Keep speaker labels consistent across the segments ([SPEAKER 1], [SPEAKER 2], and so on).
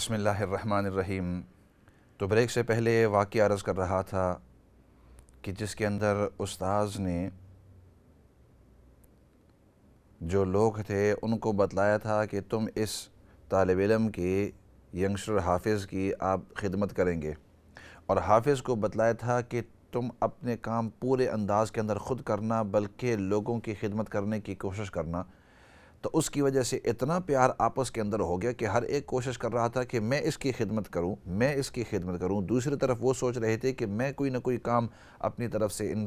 [SPEAKER 1] بسم اللہ الرحمن الرحیم۔ تو بریک سے پہلے واقعہ عرض کر رہا تھا کہ جس کے اندر استاذ نے جو لوگ تھے ان کو بتلایا تھا کہ تم اس طالب علم کی ینگسٹر حافظ کی آپ خدمت کریں گے۔ اور حافظ کو بتلایا تھا کہ تم اپنے کام پورے انداز کے اندر خود کرنا بلکہ لوگوں کی خدمت کرنے کی کوشش کرنا۔ تو اس کی وجہ سے اتنا پیار آپس کے اندر ہو گیا کہ ہر ایک کوشش کر رہا تھا کہ میں اس کی خدمت کروں، میں اس کی خدمت کروں۔ دوسری طرف وہ سوچ رہے تھے کہ میں کوئی نہ کوئی کام اپنی طرف سے ان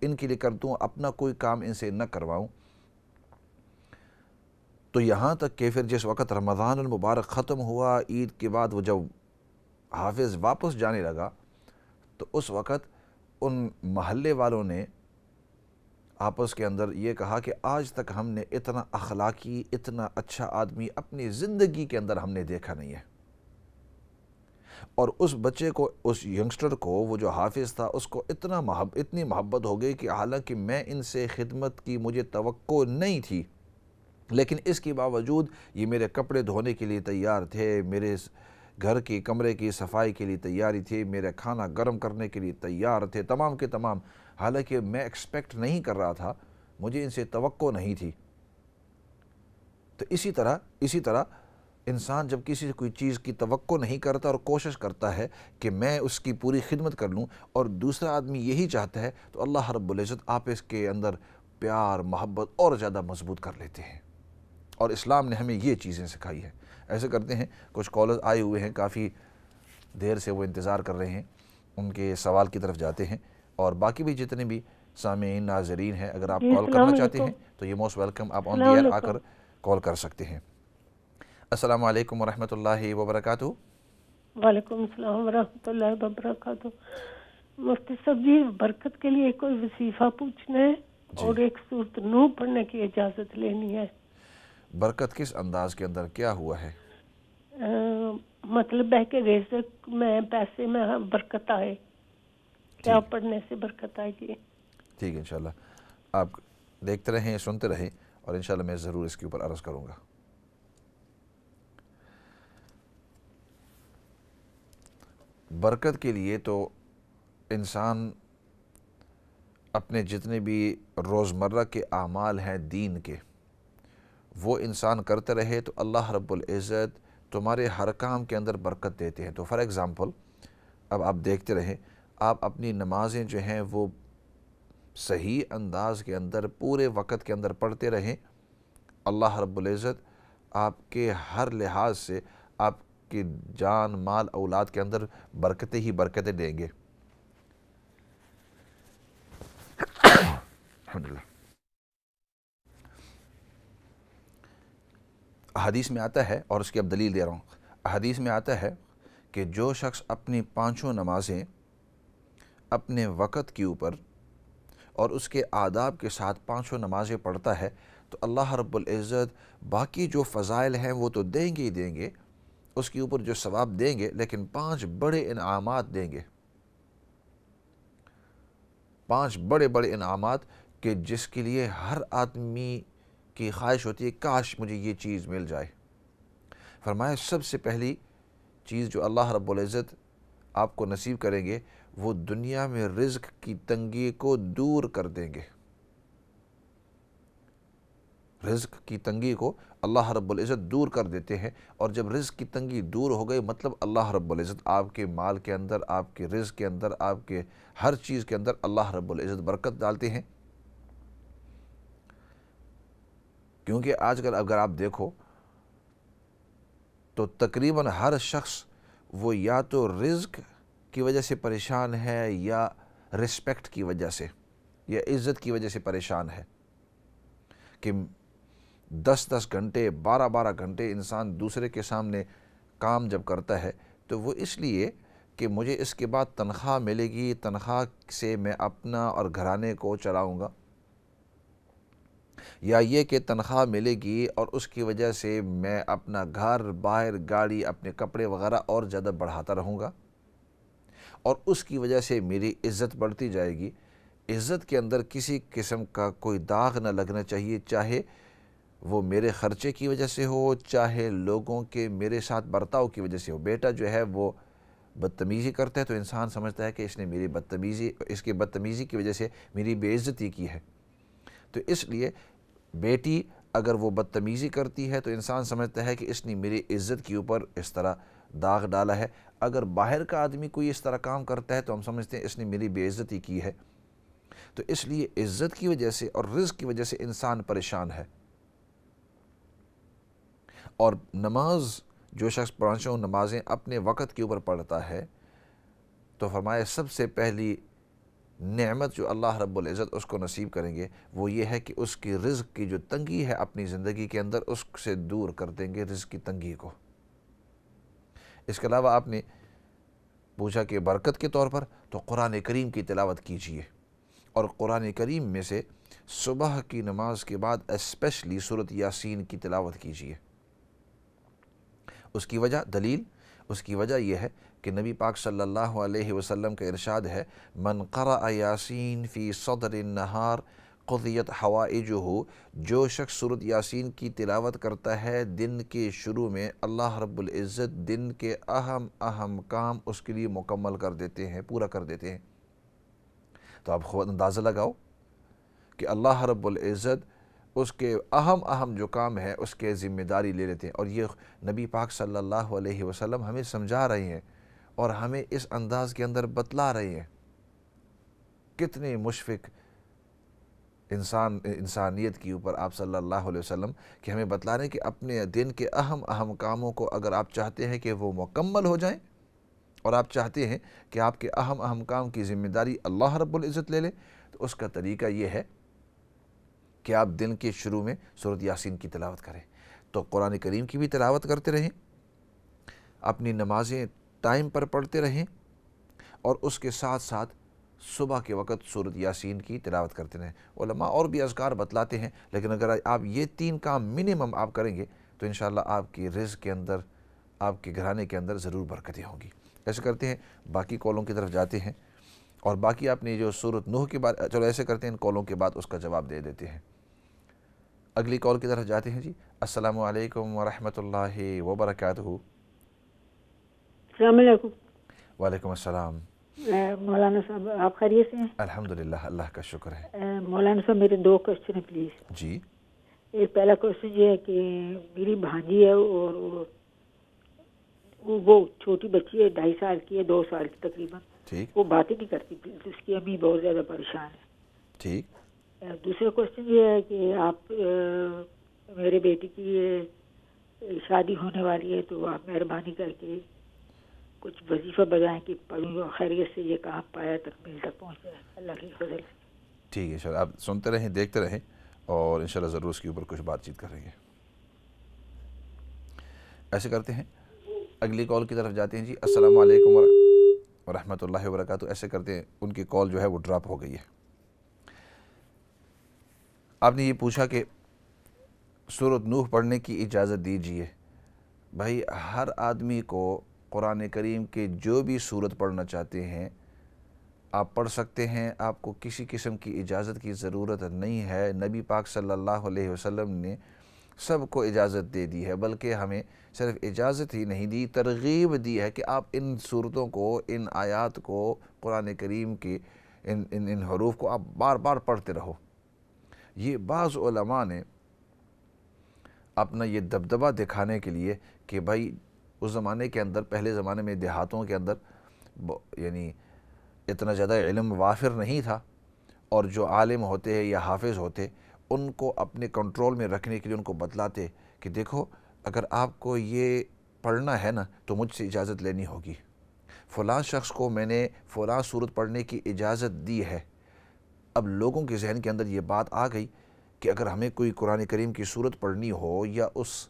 [SPEAKER 1] ان کے لیے کر دوں، اپنا کوئی کام ان سے نہ کرواؤں۔ تو یہاں تک کہ پھر جس وقت رمضان المبارک ختم ہوا، عید کے بعد وہ جب حافظ واپس جانے لگا، تو اس وقت ان محلے والوں نے آپس کے اندر یہ کہا کہ آج تک ہم نے اتنا اخلاقی، اتنا اچھا آدمی اپنی زندگی کے اندر ہم نے دیکھا نہیں ہے۔ اور اس بچے کو، اس ینگسٹر کو، وہ جو حافظ تھا، اس کو اتنا محب، اتنی محبت ہو گئی کہ حالانکہ میں ان سے خدمت کی مجھے توقع نہیں تھی، لیکن اس کے باوجود یہ میرے کپڑے دھونے کے لیے تیار تھے، میرے گھر کی، کمرے کی صفائی کے لیے تیاری تھی میرے کھانا گرم کرنے کے لیے تیار تھے، تمام کے تمام حالانکہ میں ایکسپیکٹ نہیں کر رہا تھا، مجھے ان سے توقع نہیں تھی۔ تو اسی طرح اسی طرح انسان جب کسی سے کوئی چیز کی توقع نہیں کرتا اور کوشش کرتا ہے کہ میں اس کی پوری خدمت کر لوں اور دوسرا آدمی یہی چاہتا ہے، تو اللہ رب العزت آپ اس کے اندر پیار، محبت اور زیادہ مضبوط کر لیتے ہیں۔ اور اسلام نے ہمیں یہ چیزیں سکھائی ہیں۔ ایسے کرتے ہیں، کچھ کالرز آئے ہوئے ہیں، کافی دیر سے وہ انتظار کر رہے ہیں، ان کے سوال کی طرف جاتے ہیں۔ اور باقی بھی جتنے بھی سامعین ناظرین ہیں اگر آپ
[SPEAKER 2] جی،
[SPEAKER 1] کال کرنا چاہتے ہیں۔ تو یہ موسٹ ویلکم آپ آن دیئر آ۔ کر کال کر سکتے ہیں۔ السلام علیکم ورحمۃ اللہ وبرکاتہ۔
[SPEAKER 2] وعلیکم السلام ورحمۃ اللہ وبرکاتہ۔ مفتی صاحب جی برکت کے لیے کوئی وظیفہ پوچھنا ہے؟
[SPEAKER 1] جی۔
[SPEAKER 2] اور ایک صورت نو پڑھنے کی اجازت لینی ہے۔
[SPEAKER 1] برکت کس انداز کے اندر کیا ہوا ہے؟
[SPEAKER 2] مطلب ہے کہ رزق میں پیسے میں برکت آئے۔ کیا
[SPEAKER 1] ٹھیک۔
[SPEAKER 2] پڑھنے سے برکت آئے گی۔
[SPEAKER 1] ٹھیک ہے انشاءاللہ۔ آپ دیکھتے رہیں سنتے رہیں اور انشاءاللہ میں ضرور اس کے اوپر عرض کروں گا۔ برکت کے لیے تو انسان اپنے جتنے بھی روزمرہ کے اعمال ہیں دین کے وہ انسان کرتے رہے تو اللہ رب العزت تمہارے ہر کام کے اندر برکت دیتے ہیں۔ تو فار ایگزامپل اب آپ دیکھتے رہیں آپ اپنی نمازیں جو ہیں وہ صحیح انداز کے اندر، پورے وقت کے اندر پڑھتے رہیں۔ اللہ رب العزت آپ کے ہر لحاظ سے آپ کی جان، مال، اولاد کے اندر برکتیں ہی برکتیں دیں گے۔ الحمدللہ۔ حدیث میں آتا ہے، اور اس کی اب دلیل دے رہا ہوں۔ حدیث میں آتا ہے کہ جو شخص اپنی پانچوں نمازیں اپنے وقت کے اوپر اور اس کے آداب کے ساتھ پانچوں نمازیں پڑھتا ہے، تو اللہ رب العزت باقی جو فضائل ہیں وہ تو دیں گے ہی دیں گے، اس کے اوپر جو ثواب دیں گے، لیکن پانچ بڑے انعامات دیں گے۔ پانچ بڑے بڑے انعامات کہ جس کے لیے ہر آدمی کی خواہش ہوتی ہے، کاش مجھے یہ چیز مل جائے۔ فرمایا، سب سے پہلی چیز جو اللہ رب العزت آپ کو نصیب کریں گے وہ دنیا میں رزق کی تنگی کو دور کر دیں گے۔ رزق کی تنگی کو اللہ رب العزت دور کر دیتے ہیں اور جب رزق کی تنگی دور ہو گئی مطلب اللہ رب العزت آپ کے مال کے اندر، آپ کے رزق کے اندر، آپ کے ہر چیز کے اندر اللہ رب العزت برکت ڈالتے ہیں۔ کیونکہ آج کل اگر آپ دیکھو، تو تقریباً ہر شخص وہ یا تو رزق کی وجہ سے پریشان ہے یا رسپیکٹ کی وجہ سے یا عزت کی وجہ سے پریشان ہے کہ دس دس گھنٹے، بارہ بارہ گھنٹے انسان دوسرے کے سامنے کام جب کرتا ہے تو وہ اس لیے کہ مجھے اس کے بعد تنخواہ ملے گی، تنخواہ سے میں اپنا اور گھرانے کو چلاؤں گا۔ یا یہ کہ تنخواہ ملے گی اور اس کی وجہ سے میں اپنا گھر، باہر گاڑی، اپنے کپڑے وغیرہ اور زیادہ بڑھاتا رہوں گا۔ اور اس کی وجہ سے میری عزت بڑھتی جائے گی۔ عزت کے اندر کسی قسم کا کوئی داغ نہ لگنا چاہیے، چاہے وہ میرے خرچے کی وجہ سے ہو، چاہے لوگوں کے میرے ساتھ برتاؤ کی وجہ سے ہو۔ بیٹا جو ہے وہ بدتمیزی کرتا ہے تو انسان سمجھتا ہے کہ اس نے میری بدتمیزی، اس کی بدتمیزی کی وجہ سے میری بے عزتی کی ہے۔ تو اس لیے بیٹی اگر وہ بدتمیزی کرتی ہے تو انسان سمجھتا ہے کہ اس نے میری عزت کے اوپر اس طرح داغ ڈالا ہے۔ اگر باہر کا آدمی کوئی اس طرح کام کرتا ہے تو ہم سمجھتے ہیں اس نے میری بے عزتی کی ہے۔ تو اس لیے عزت کی وجہ سے اور رزق کی وجہ سے انسان پریشان ہے۔ اور نماز، جو شخص پانچوں نمازیں اپنے وقت کے اوپر پڑھتا ہے، تو فرمایا سب سے پہلی نعمت جو اللہ رب العزت اس کو نصیب کریں گے، وہ یہ ہے کہ اس کی رزق کی جو تنگی ہے اپنی زندگی کے اندر، اس سے دور کر دیں گے رزق کی تنگی کو۔ اس کے علاوہ آپ نے پوچھا کہ برکت کے طور پر تو قرآن کریم کی تلاوت کیجیے اور قرآن کریم میں سے صبح کی نماز کے بعد اسپیشلی صورت یاسین کی تلاوت کیجیے اس کی وجہ دلیل، اس کی وجہ یہ ہے کہ نبی پاک صلی اللہ علیہ وسلم کا ارشاد ہے، من قرأ یاسین فی صدر النہار قضیت حوائجہ، جو شخص صورت یاسین کی تلاوت کرتا ہے دن کے شروع میں، اللہ رب العزت دن کے اہم اہم کام اس کے لیے مکمل کر دیتے ہیں، پورا کر دیتے ہیں۔ تو آپ خود اندازہ لگاؤ کہ اللہ رب العزت اس کے اہم اہم جو کام ہے، اس کے ذمہ داری لے لیتے ہیں۔ اور یہ نبی پاک صلی اللہ علیہ وسلم ہمیں سمجھا رہے ہیں اور ہمیں اس انداز کے اندر بتلا رہے ہیں۔ کتنے مشفق انسان، انسانیت کے اوپر آپ صلی اللہ علیہ وسلم کہ ہمیں بتلا رہے ہیں کہ اپنے دن کے اہم اہم کاموں کو اگر آپ چاہتے ہیں کہ وہ مکمل ہو جائیں اور آپ چاہتے ہیں کہ آپ کے اہم اہم کام کی ذمہ داری اللہ رب العزت لے لیں تو اس کا طریقہ یہ ہے کہ آپ دن کے شروع میں صورت یاسین کی تلاوت کریں۔ تو قرآن کریم کی بھی تلاوت کرتے رہیں، اپنی نمازیں ٹائم پر پڑھتے رہیں اور اس کے ساتھ ساتھ صبح کے وقت صورت یاسین کی تلاوت کرتے رہیں۔ علماء اور بھی اذکار بتلاتے ہیں لیکن اگر آپ یہ تین کام منیمم آپ کریں گے تو انشاءاللہ آپ کی رزق کے اندر آپ کے گھرانے کے اندر ضرور برکتیں ہوں گی۔ ایسے کرتے ہیں باقی کالوں کی طرف جاتے ہیں اور باقی آپ نے جو صورت نوح کے بعد چلو ایسے کرتے ہیں ان کالوں کے بعد اس کا جواب دے دیتے ہیں۔ اگلی کال کی طرف جاتے ہیں جی۔ السلام علیکم ورحمۃ اللہ وبرکاتہ۔
[SPEAKER 2] السلام علیکم۔
[SPEAKER 1] وعلیکم السلام۔
[SPEAKER 2] مولانا صاحب آپ خیریت سے ہیں؟
[SPEAKER 1] الحمدللہ اللہ کا شکر ہے۔
[SPEAKER 2] مولانا صاحب میرے دو کوشچن ہیں پلیز
[SPEAKER 1] جی۔
[SPEAKER 2] ایک پہلا کوشچن یہ ہے کہ میری بھانجی ہے اور وہ چھوٹی بچی ہے ڈھائی سال کی ہے دو سال کی تقریباً۔
[SPEAKER 1] ٹھیک۔
[SPEAKER 2] وہ باتیں نہیں کرتی اس کی امی بہت زیادہ پریشان ہے۔
[SPEAKER 1] ٹھیک۔
[SPEAKER 2] دوسرا کوشچن یہ ہے کہ آپ میرے بیٹی کی شادی ہونے والی ہے تو آپ مہربانی کر کے کچھ وظیفہ بجائیں کہ پڑھوں خیریت سے یہ کام پایا تک مل تک پہنچ جائے اللہ کی فضل سے
[SPEAKER 1] ٹھیک ہے سر آپ سنتے رہیں، دیکھتے رہیں اور انشاءاللہ ضرور اس کے اوپر کچھ بات چیت کریں گے۔ ایسے کرتے ہیں۔ اگلی کال کی طرف جاتے ہیں جی۔ السلام علیکم ورحمۃ اللہ وبرکاتہ۔ ایسے کرتے ہیں، ان کی کال جو ہے وہ ڈراپ ہو گئی ہے۔ آپ نے یہ پوچھا کہ صورت نوح پڑھنے کی اجازت دیجیے۔ بھائی، ہر آدمی کو قرآن کریم کے جو بھی صورت پڑھنا چاہتے ہیں، آپ پڑھ سکتے ہیں۔ آپ کو کسی قسم کی اجازت کی ضرورت نہیں ہے۔ نبی پاک صلی اللہ علیہ وسلم نے سب کو اجازت دے دی ہے، بلکہ ہمیں صرف اجازت ہی نہیں دی، ترغیب دی ہے کہ آپ ان صورتوں کو، ان آیات کو، قرآن کریم کی ان ان ان حروف کو آپ بار بار پڑھتے رہو۔ یہ بعض علماء نے اپنا یہ دبدبہ دکھانے کے لیے کہ بھائی اس زمانے کے اندر، پہلے زمانے میں دیہاتوں کے اندر یعنی اتنا زیادہ علم وافر نہیں تھا اور جو عالم ہوتے ہیں یا حافظ ہوتے، ان کو اپنے کنٹرول میں رکھنے کے لیے ان کو بتلاتے کہ دیکھو، اگر آپ کو یہ پڑھنا ہے نا، تو مجھ سے اجازت لینی ہوگی۔ فلاں شخص کو میں نے فلاں صورت پڑھنے کی اجازت دی ہے۔ اب لوگوں کے ذہن کے اندر یہ بات آ گئی کہ اگر ہمیں کوئی قرآن کریم کی صورت پڑھنی ہو یا اس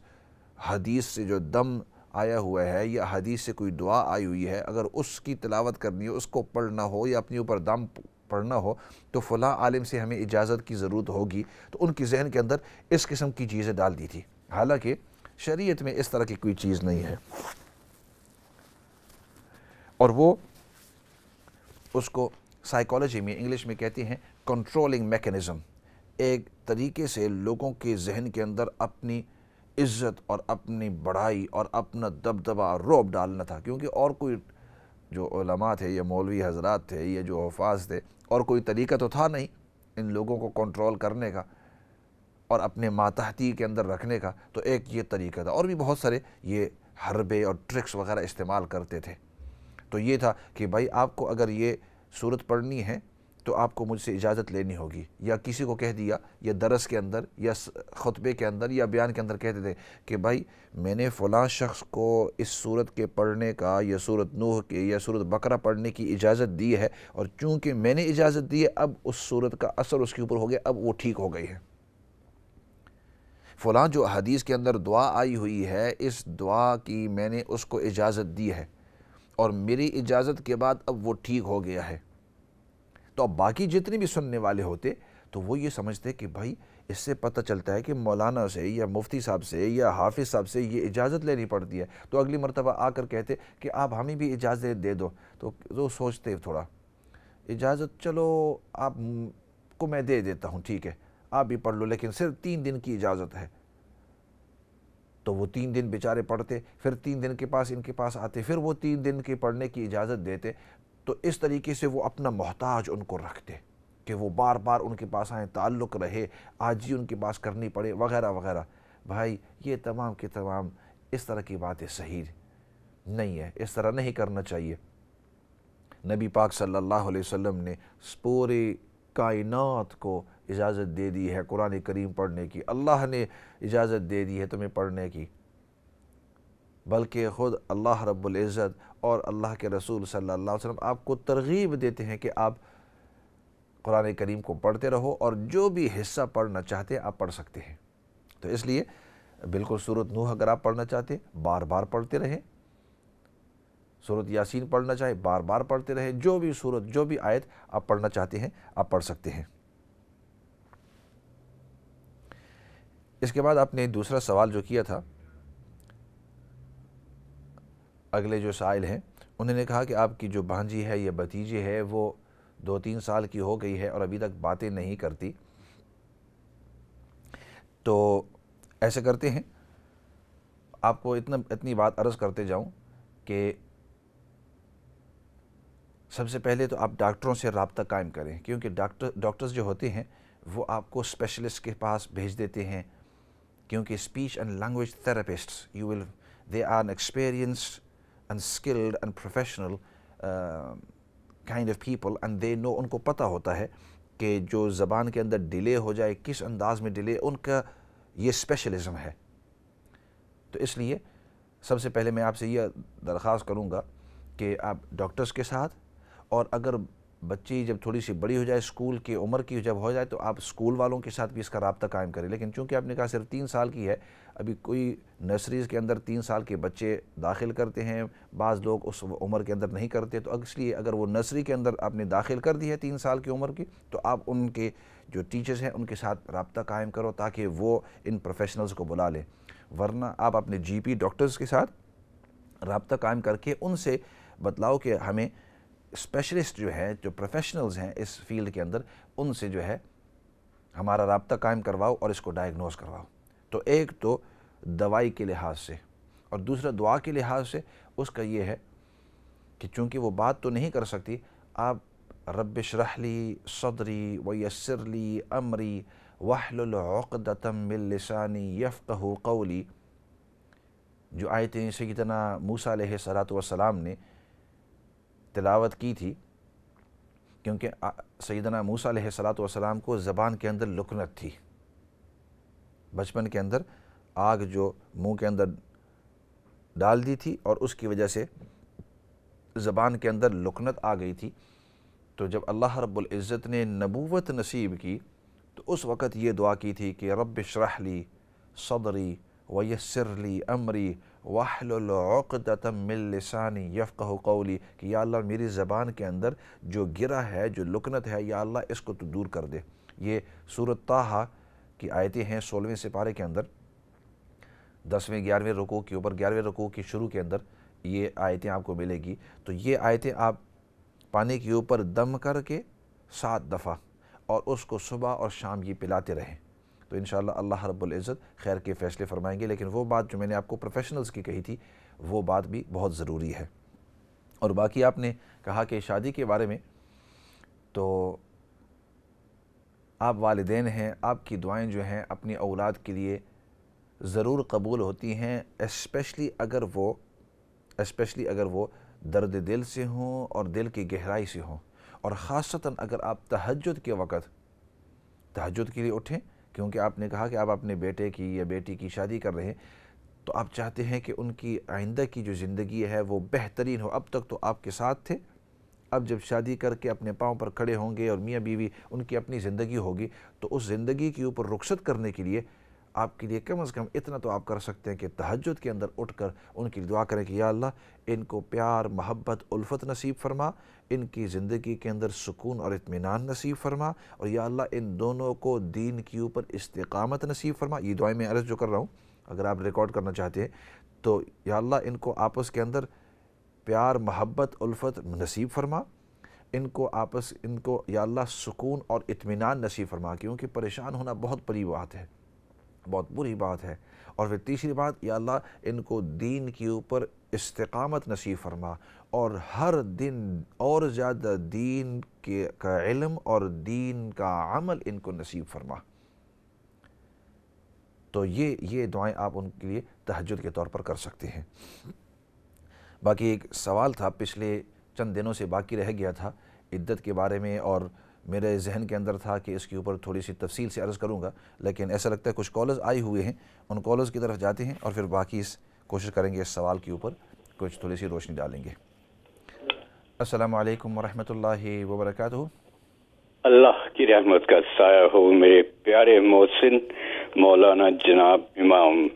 [SPEAKER 1] حدیث سے جو دم آیا ہوا ہے یا حدیث سے کوئی دعا آئی ہوئی ہے، اگر اس کی تلاوت کرنی ہو، اس کو پڑھنا ہو یا اپنی اوپر دم پڑھنا ہو، تو فلاں عالم سے ہمیں اجازت کی ضرورت ہوگی۔ تو ان کی ذہن کے اندر اس قسم کی چیزیں ڈال دی تھی۔ حالانکہ شریعت میں اس طرح کی کوئی چیز نہیں ہے۔ اور وہ اس کو سائیکالوجی میں، انگلش میں کہتے ہیں کنٹرولنگ میکنزم ایک طریقے سے لوگوں کے ذہن کے اندر اپنی عزت اور اپنی بڑائی اور اپنا دبدبہ روب ڈالنا تھا، کیونکہ اور کوئی جو علماء تھے، یا مولوی حضرات تھے، یا جو حفاظ تھے، اور کوئی طریقہ تو تھا نہیں ان لوگوں کو کنٹرول کرنے کا اور اپنے ماتحتی کے اندر رکھنے کا، تو ایک یہ طریقہ تھا۔ اور بھی بہت سارے یہ حربے اور ٹرکس وغیرہ استعمال کرتے تھے۔ تو یہ تھا کہ بھائی، آپ کو اگر یہ صورت پڑھنی ہے تو آپ کو مجھ سے اجازت لینی ہوگی۔ یا کسی کو کہہ دیا، یا درس کے اندر، یا خطبے کے اندر، یا بیان کے اندر کہتے تھے کہ بھائی، میں نے فلاں شخص کو اس صورت کے پڑھنے کا، یا صورت نوح کے، یا صورت بقرہ پڑھنے کی اجازت دی ہے، اور چونکہ میں نے اجازت دی ہے، اب اس صورت کا اثر اس کے اوپر ہو گیا، اب وہ ٹھیک ہو گئی ہے۔ فلاں جو حدیث کے اندر دعا آئی ہوئی ہے، اس دعا کی میں نے اس کو اجازت دی ہے، اور میری اجازت کے بعد اب وہ ٹھیک ہو گیا ہے۔ تو اب باقی جتنے بھی سننے والے ہوتے تو وہ یہ سمجھتے کہ بھائی، اس سے پتہ چلتا ہے کہ مولانا سے یا مفتی صاحب سے یا حافظ صاحب سے یہ اجازت لینی پڑتی ہے۔ تو اگلی مرتبہ آ کر کہتے کہ آپ ہمیں بھی اجازت دے دو۔ تو وہ سوچتے تھوڑا، اجازت چلو، آپ کو میں دے دیتا ہوں، ٹھیک ہے، آپ بھی پڑھ لو، لیکن صرف تین دن کی اجازت ہے۔ تو وہ تین دن بیچارے پڑھتے، پھر تین دن کے پاس ان کے پاس آتے، پھر وہ تین دن کے پڑھنے کی اجازت دیتے۔ تو اس طریقے سے وہ اپنا محتاج ان کو رکھتے کہ وہ بار بار ان کے پاس آئیں، تعلق رہے آج ہی ان کے پاس کرنی پڑے، وغیرہ وغیرہ۔ بھائی، یہ تمام کے تمام اس طرح کی باتیں صحیح نہیں ہے اس طرح نہیں کرنا چاہیے۔ نبی پاک صلی اللہ علیہ وسلم نے پورے کائنات کو اجازت دے دی ہے قرآن کریم پڑھنے کی۔ اللہ نے اجازت دے دی ہے تمہیں پڑھنے کی۔ بلکہ خود اللہ رب العزت اور اللہ کے رسول صلی اللہ علیہ وسلم آپ کو ترغیب دیتے ہیں کہ آپ قرآن کریم کو پڑھتے رہو اور جو بھی حصہ پڑھنا چاہتے ہیں آپ پڑھ سکتے ہیں۔ تو اس لیے بالکل صورت نوح اگر آپ پڑھنا چاہتے، بار بار پڑھتے رہیں۔ صورت یاسین پڑھنا چاہے، بار بار پڑھتے رہیں۔ جو بھی صورت جو بھی آیت آپ پڑھنا چاہتے ہیں، آپ پڑھ سکتے ہیں۔ اس کے بعد آپ نے دوسرا سوال جو کیا تھا اگلے جو سائل ہیں، انہوں نے کہا کہ آپ کی جو بھانجی ہے یا بھتیجی ہے، وہ دو تین سال کی ہو گئی ہے اور ابھی تک باتیں نہیں کرتی۔ تو ایسے کرتے ہیں۔ آپ کو اتنا، اتنی بات عرض کرتے جاؤں کہ سب سے پہلے تو آپ ڈاکٹروں سے رابطہ قائم کریں، کیونکہ ڈاکٹر، ڈاکٹرز جو ہوتے ہیں، وہ آپ کو اسپیشلسٹ کے پاس بھیج دیتے ہیں۔ کیونکہ speech and language therapist you will they are experienced skilled and professional kind of people and they know ان کو پتہ ہوتا ہے کہ جو زبان کے اندر ڈیلے ہو جائے کس انداز میں ڈیلے ان کا یہ اسپیشلزم ہے تو اس لیے سب سے پہلے میں آپ سے یہ درخواست کروں گا کہ آپ ڈاکٹرز کے ساتھ، اور اگر بچی جب تھوڑی سی بڑی ہو جائے، اسکول کی عمر کی جب ہو جائے، تو آپ اسکول والوں کے ساتھ بھی اس کا رابطہ قائم کریں۔ لیکن چونکہ آپ نے کہا صرف تین سال کی ہے ابھی کوئی نرسریز کے اندر تین سال کے بچے داخل کرتے ہیں، بعض لوگ اس عمر کے اندر نہیں کرتے، تو اس لیے اگر وہ نرسری کے اندر آپ نے داخل کر دی ہے تین سال کی عمر کی، تو آپ ان کے جو ٹیچرز ہیں، ان کے ساتھ رابطہ قائم کرو تاکہ وہ ان پروفیشنلز کو بلا لیں۔ ورنہ آپ اپنے جی پی ڈاکٹرز کے ساتھ رابطہ قائم کر کے ان سے بتلاؤ کہ ہمیں اسپیشلسٹ جو ہے جو پروفیشنلز ہیں اس فیلڈ کے اندر، ان سے جو ہے ہمارا رابطہ قائم کرواؤ اور اس کو ڈائگنوز کرواؤ۔ تو ایک تو دوائی کے لحاظ سے اور دوسرا دعا کے لحاظ سے اس کا یہ ہے کہ چونکہ وہ بات تو نہیں کر سکتی، آپ رب شرحلی صدری، ویسر لی، امری وحل العقدتم من لسانی یفقہ قولی۔ جو آیتیں سیدنا موسیٰ علیہ السلام نے تلاوت کی تھی، کیونکہ سیدنا موسیٰ علیہ السلام کو زبان کے اندر لکنت تھی۔ بچپن کے اندر آگ جو منہ کے اندر ڈال دی تھی اور اس کی وجہ سے زبان کے اندر لکنت آ گئی تھی، تو جب اللہ رب العزت نے نبوت نصیب کی، تو اس وقت یہ دعا کی تھی کہ رب شرح لی صدری ویسر لی امری من لسانی یفقہ قولی کہ یا اللہ میری زبان کے اندر جو گرا ہے، جو لکنت ہے، یا اللہ اس کو تو دور کر دے۔ یہ صورت تاہا کی آیتیں ہیں سولہویں سپارے کے اندر، دسویں، گیارہویں رکوع کے اوپر، گیارہویں رکوع کی شروع کے اندر یہ آیتیں آپ کو ملے گی۔ تو یہ آیتیں آپ پانی کے اوپر دم کر کے سات دفعہ اور اس کو صبح اور شام یہ پلاتے رہیں۔ تو انشاءاللہ اللہ رب العزت خیر کے فیصلے فرمائیں گے، لیکن وہ بات جو میں نے آپ کو پروفیشنلز کی کہی تھی، وہ بات بھی بہت ضروری ہے۔ اور باقی آپ نے کہا کہ شادی کے بارے میں، تو آپ والدین ہیں، آپ کی دعائیں جو ہیں اپنی اولاد کے لیے ضرور قبول ہوتی ہیں اسپیشلی اگر وہ اسپیشلی اگر وہ درد دل سے ہوں اور دل کی گہرائی سے ہوں۔ اور خاصتاً اگر آپ تہجد کے وقت، تہجد کے لیے اٹھیں، کیونکہ آپ نے کہا کہ آپ اپنے بیٹے کی یا بیٹی کی شادی کر رہے ہیں، تو آپ چاہتے ہیں کہ ان کی آئندہ کی جو زندگی ہے وہ بہترین ہو۔ اب تک تو آپ کے ساتھ تھے اب جب شادی کر کے اپنے پاؤں پر کھڑے ہوں گے اور میاں بیوی ان کی اپنی زندگی ہوگی، تو اس زندگی کے اوپر رخصت کرنے کے لیے آپ کے لیے کم از کم اتنا تو آپ کر سکتے ہیں کہ تہجد کے اندر اٹھ کر ان کی دعا کریں کہ یا اللہ ان کو پیار، محبت، الفت نصیب فرما، ان کی زندگی کے اندر سکون اور اطمینان نصیب فرما اور یا اللہ ان دونوں کو دین کے اوپر استقامت نصیب فرما۔ یہ دعائیں میں عرض جو کر رہا ہوں، اگر آپ ریکارڈ کرنا چاہتے ہیں، تو یا اللہ ان کو آپس کے اندر پیار، محبت، الفت نصیب فرما، ان کو آپس، ان کو یا اللہ سکون اور اطمینان نصیب فرما، کیونکہ پریشان ہونا بہت بڑی بات ہے، بہت بری بات ہے۔ اور پھر تیسری بات، یا اللہ ان کو دین کے اوپر استقامت نصیب فرما، اور ہر دن اور زیادہ دین کے، کا علم اور دین کا عمل ان کو نصیب فرما۔ تو یہ یہ دعائیں آپ ان کے لیے تہجد کے طور پر کر سکتے ہیں۔ باقی ایک سوال تھا، پچھلے چند دنوں سے باقی رہ گیا تھا، عدت کے بارے میں اور میرے ذہن کے اندر تھا کہ اس کے اوپر تھوڑی سی تفصیل سے عرض کروں گا، لیکن ایسا لگتا ہے کچھ کالز آئے ہوئے ہیں۔ ان کالز کی طرف جاتے ہیں اور پھر باقی اس کوشش کریں گے، اس سوال کے اوپر کچھ تھوڑی سی روشنی ڈالیں گے۔ السلام علیکم ورحمۃ اللہ وبرکاتہ۔
[SPEAKER 3] اللہ کی رحمت کا سایہ ہو میرے پیارے محسن مولانا جناب امام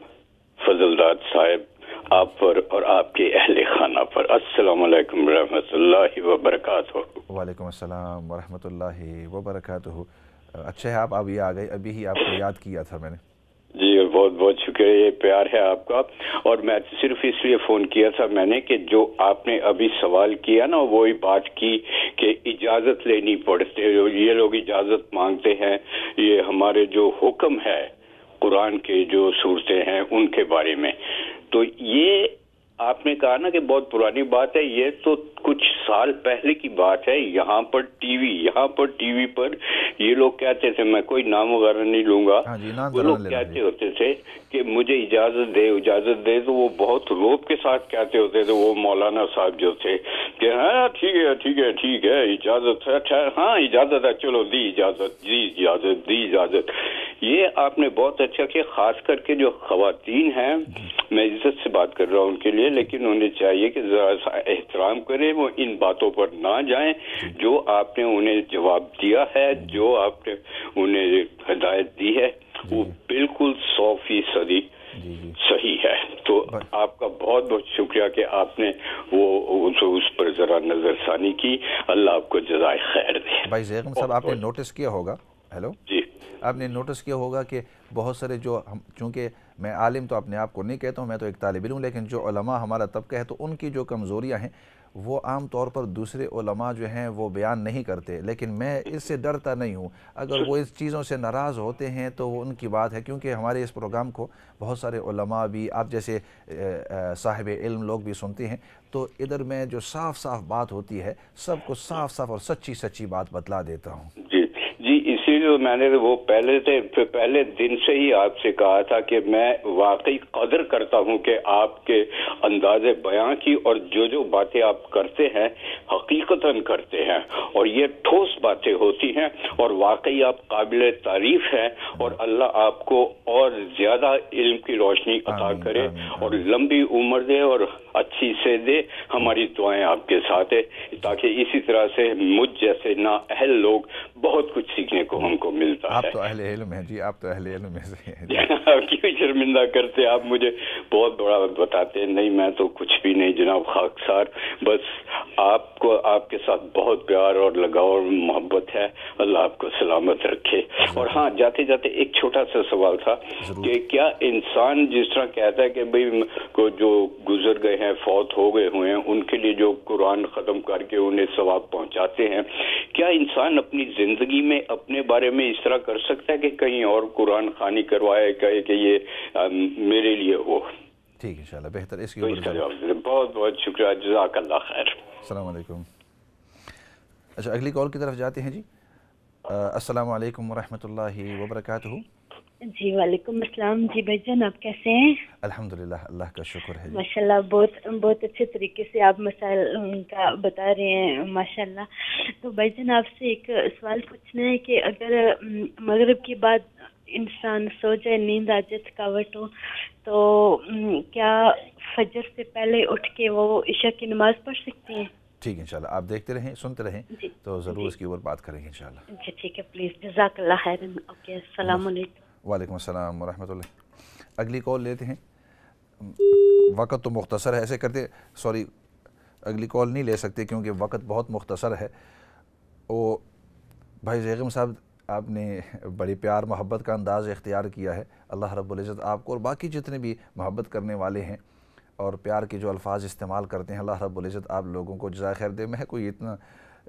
[SPEAKER 3] فضل داد صاحب۔ آپ پر اور آپ کے اہل خانہ پر۔ السلام علیکم ورحمۃ اللہ وبرکاتہ۔
[SPEAKER 1] وعلیکم السلام ورحمۃ اللہ وبرکاتہ۔ اچھا ہے آپ ابھی آ گئے ابھی ہی آپ کو یاد کیا تھا میں نے۔
[SPEAKER 3] جی بہت بہت شکریہ یہ پیار ہے آپ کا۔ اور میں صرف اس لیے فون کیا تھا میں نے کہ جو آپ نے ابھی سوال کیا نا وہی بات کی کہ اجازت لینی پڑتے یہ لوگ اجازت مانگتے ہیں یہ ہمارے جو حکم ہے قرآن کے جو صورتیں ہیں ان کے بارے میں۔ تو یہ آپ نے کہا نا کہ بہت پرانی بات ہے یہ تو کچھ سال پہلے کی بات ہے۔ یہاں پر ٹی وی یہاں پر ٹی وی پر یہ لوگ کہتے تھے میں کوئی نام وغیرہ نہیں لوں گا۔
[SPEAKER 1] ہاں جی،
[SPEAKER 3] وہ لوگ کہتے ہوتے تھے کہ مجھے اجازت دے اجازت دے تو وہ بہت روب کے ساتھ کہتے ہوتے تھے، وہ مولانا صاحب جو تھے، کہ ہاں ٹھیک ہے ٹھیک ہے ٹھیک ہے، اجازت ہے اچھا ہاں اجازت ہے، چلو دی اجازت دی اجازت دی اجازت۔ یہ آپ نے بہت اچھا کیا، خاص کر کے جو خواتین ہیں، میں عزت سے بات کر رہا ہوں ان کے لیے، لیکن انہیں چاہیے کہ ذرا احترام کریں، وہ ان باتوں پر نہ جائیں۔ جو آپ نے انہیں جواب دیا ہے، جو آپ نے انہیں ہدایت دی ہے وہ بالکل سو فیصدی
[SPEAKER 1] جی جی۔
[SPEAKER 3] صحیح ہے۔ تو آپ کا بہت بہت شکریہ کہ آپ نے وہ اس پر ذرا نظر ثانی کی۔ اللہ آپ کو جزائے خیر دے۔
[SPEAKER 1] بھائی زیغم صاحب آپ نے نوٹس کیا ہوگا؟ ہیلو
[SPEAKER 3] جی۔
[SPEAKER 1] آپ نے نوٹس کیا ہوگا کہ بہت سارے جو ہم چونکہ میں عالم تو اپنے آپ کو نہیں کہتا ہوں میں تو ایک طالب علم ہوں لیکن جو علماء ہمارا طبقہ ہے تو ان کی جو کمزوریاں ہیں وہ عام طور پر دوسرے علماء جو ہیں وہ بیان نہیں کرتے، لیکن میں اس سے ڈرتا نہیں ہوں۔ اگر وہ اس چیزوں سے ناراض ہوتے ہیں تو وہ ان کی بات ہے، کیونکہ ہمارے اس پروگرام کو بہت سارے علماء بھی، آپ جیسے صاحب علم لوگ بھی سنتے ہیں۔ تو ادھر میں جو صاف صاف بات ہوتی ہے، سب کو صاف صاف اور سچی سچی بات بتلا دیتا ہوں۔
[SPEAKER 3] جی اسی لیے میں نے وہ پہلے سے پہلے دن سے ہی آپ سے کہا تھا کہ میں واقعی قدر کرتا ہوں کہ آپ کے انداز بیان کی اور جو جو باتیں آپ کرتے ہیں حقیقتاً کرتے ہیں اور یہ ٹھوس باتیں ہوتی ہیں اور واقعی آپ قابل تعریف ہیں اور اللہ آپ کو اور زیادہ علم کی روشنی عطا کرے اور لمبی عمر دے اور اچھی سے دے۔ ہماری دعائیں آپ کے ساتھ ہے تاکہ اسی طرح سے مجھ جیسے نا اہل لوگ بہت کچھ سیکھنے کو ہم کو ملتا
[SPEAKER 1] آپ
[SPEAKER 3] ہے۔
[SPEAKER 1] تو اہل علم ہیں جی آپ تو اہل علم ہیں جی۔
[SPEAKER 3] کیوں شرمندہ کرتے آپ مجھے بہت بڑا بتاتے ہیں۔ نہیں میں تو کچھ بھی نہیں جناب خاکسار بس آپ کو آپ کے ساتھ بہت پیار اور لگاؤ اور محبت ہے۔ اللہ آپ کو سلامت رکھے۔ اور ہاں جاتے جاتے ایک چھوٹا سا سوال تھا۔ کہ کیا انسان جس طرح کہتا ہے کہ بھئی جو گزر گئے ہیں فوت ہو گئے ہوئے ہیں ان کے لیے جو قرآن ختم کر کے انہیں ثواب پہنچاتے ہیں۔ کیا انسان اپنی زندگی میں اپنے بارے میں اس طرح کر سکتا ہے کہ کہیں اور قرآن خانی کروائے کہے کہ یہ میرے لیے ہو؟
[SPEAKER 1] ٹھیک انشاءاللہ بہتر اس کی
[SPEAKER 3] بہت بہت شکریہ جزاک اللہ خیر۔
[SPEAKER 1] السلام علیکم۔ اچھا اگلی کال کی طرف جاتے ہیں جی۔ السلام علیکم ورحمۃ اللہ وبرکاتہ۔
[SPEAKER 4] جی وعلیکم السلام۔ جی بھائی جان آپ کیسے ہیں؟
[SPEAKER 1] الحمدللہ اللہ کا شکر ہے۔
[SPEAKER 4] جی۔ ماشاء اللہ بہت بہت اچھے طریقے سے آپ مسائل کا بتا رہے ہیں ماشاء اللہ تو بھائی جان آپ سے ایک سوال پوچھنا ہے کہ اگر مغرب کے بعد انسان سو جائے نیند آ جائے تھکاوٹ ہو تو کیا فجر سے پہلے اٹھ کے وہ عشاء کی نماز پڑھ سکتے ہیں؟
[SPEAKER 1] ٹھیک انشاءاللہ۔ آپ دیکھتے رہیں سنتے رہیں۔ جی۔ تو ضرور جی۔ اس کے اوپر بات کریں گے انشاءاللہ۔
[SPEAKER 4] جی ٹھیک ہے پلیز جزاک اللہ خیر اوکے السلام علیکم۔
[SPEAKER 1] وعلیکم السلام ورحمۃ اللہ۔ اگلی کال لیتے ہیں۔ وقت تو مختصر ہے، ایسے کرتے، سوری، اگلی کال نہیں لے سکتے کیونکہ وقت بہت مختصر ہے۔ وہ بھائی زیغم صاحب، آپ نے بڑی پیار محبت کا انداز اختیار کیا ہے۔ اللہ رب العزت آپ کو اور باقی جتنے بھی محبت کرنے والے ہیں اور پیار کے جو الفاظ استعمال کرتے ہیں، اللہ رب العزت آپ لوگوں کو جزائے خیر دے۔ میں کوئی اتنا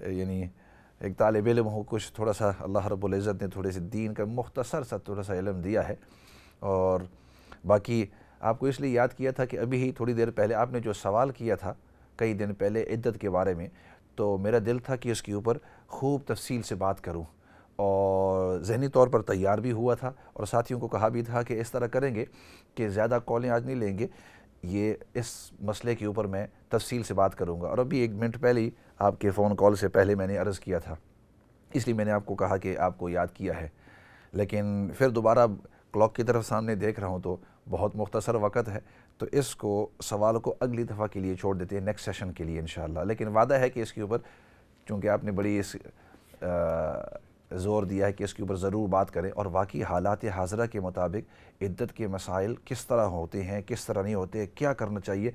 [SPEAKER 1] یعنی ایک طالب علم ہو، کچھ تھوڑا سا اللہ رب العزت نے تھوڑے سے دین کا مختصر سا تھوڑا سا علم دیا ہے۔ اور باقی آپ کو اس لیے یاد کیا تھا کہ ابھی ہی تھوڑی دیر پہلے آپ نے جو سوال کیا تھا، کئی دن پہلے عدت کے بارے میں، تو میرا دل تھا کہ اس کے اوپر خوب تفصیل سے بات کروں۔ اور ذہنی طور پر تیار بھی ہوا تھا، اور ساتھیوں کو کہا بھی تھا کہ اس طرح کریں گے کہ زیادہ کالیں آج نہیں لیں گے۔ یہ اس مسئلے کے اوپر میں تفصیل سے بات کروں گا۔ اور ابھی ایک منٹ پہلے ہی آپ کے فون کال سے پہلے میں نے عرض کیا تھا۔ اس لیے میں نے آپ کو کہا کہ آپ کو یاد کیا ہے۔ لیکن پھر دوبارہ کلاک کی طرف سامنے دیکھ رہا ہوں تو بہت مختصر وقت ہے۔ تو اس کو سوال کو اگلی دفعہ کے لیے چھوڑ دیتے ہیں نیکسٹ سیشن کے لیے انشاءاللہ۔ لیکن وعدہ ہے کہ اس کے اوپر، چونکہ آپ نے بڑی اس زور دیا ہے کہ اس کے اوپر ضرور بات کریں اور واقعی حالات حاضرہ کے مطابق عدت کے مسائل کس طرح ہوتے ہیں، کس طرح نہیں ہوتے، کیا کرنا چاہیے؟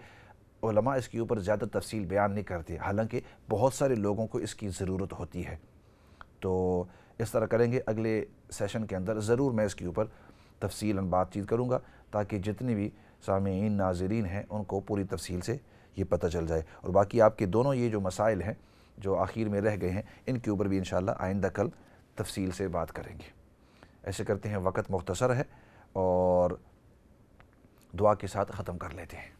[SPEAKER 1] علماء اس کے اوپر زیادہ تفصیل بیان نہیں کرتے، حالانکہ بہت سارے لوگوں کو اس کی ضرورت ہوتی ہے۔ تو اس طرح کریں گے، اگلے سیشن کے اندر ضرور میں اس کے اوپر تفصیل بات چیت کروں گا تاکہ جتنی بھی سامعین ناظرین ہیں ان کو پوری تفصیل سے یہ پتہ چل جائے۔ اور باقی آپ کے دونوں یہ جو مسائل ہیں جو آخر میں رہ گئے ہیں، ان کے اوپر بھی انشاءاللہ آئندہ کل تفصیل سے بات کریں گے۔ ایسے کرتے ہیں، وقت مختصر ہے اور دعا کے ساتھ ختم کر لیتے ہیں۔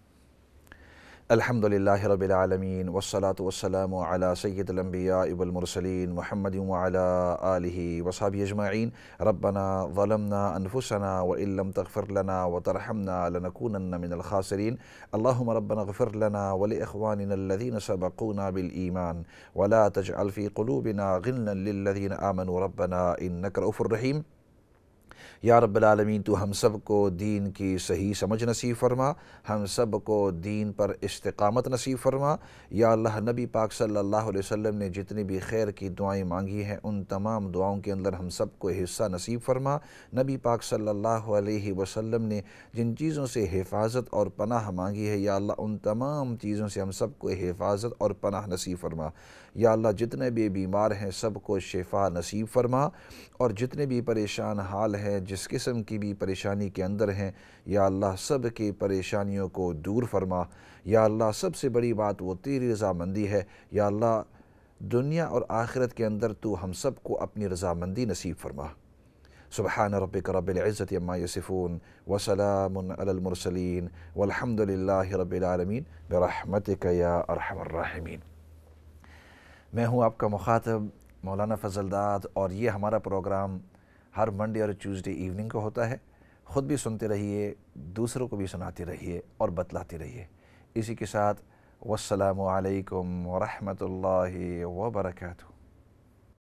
[SPEAKER 1] الحمد للہ رب العالمین والصلاة والسلام على سید الانبیاء والمرسلین محمد وعلى آلہ وصحبہ اجمعین ربنا ظلمنا أنفسنا وإن لم تغفر لنا وترحمنا لنكونن من الخاسرین اللہم ربنا اغفر لنا ولإخواننا الذين سبقونا بالإيمان. ولا تجعل في قلوبنا غلا للذين آمنوا. ربنا إنك رؤوف الرحیم یا رب العالمین، تو ہم سب کو دین کی صحیح سمجھ نصیب فرما، ہم سب کو دین پر استقامت نصیب فرما۔ یا اللہ، نبی پاک صلی اللہ علیہ وسلم نے جتنی بھی خیر کی دعائیں مانگی ہیں، ان تمام دعاؤں کے اندر ہم سب کو حصہ نصیب فرما۔ نبی پاک صلی اللہ علیہ وسلم نے جن چیزوں سے حفاظت اور پناہ مانگی ہے، یا اللہ، ان تمام چیزوں سے ہم سب کو حفاظت اور پناہ نصیب فرما۔ یا اللہ جتنے بھی بیمار ہیں سب کو شفا نصیب فرما اور جتنے بھی پریشان حال ہیں، جس قسم کی بھی پریشانی کے اندر ہیں، یا اللہ سب کی پریشانیوں کو دور فرما۔ یا اللہ سب سے بڑی بات وہ تیری رضامندی ہے۔ یا اللہ، دنیا اور آخرت کے اندر تو ہم سب کو اپنی رضامندی نصیب فرما۔ سبحان ربک رب العزت عما یصفون وسلام علی المرسلین والحمد للہ رب العالمین برحمتک یا ارحم الراحمین۔ میں ہوں آپ کا مخاطب مولانا فضل داد اور یہ ہمارا پروگرام ہر منڈے اور ٹیوزڈے ایوننگ کو ہوتا ہے۔ خود بھی سنتے رہیے، دوسروں کو بھی سناتے رہیے اور بتلاتے رہیے۔ اسی کے ساتھ والسلام علیکم ورحمۃ اللہ وبرکاتہ۔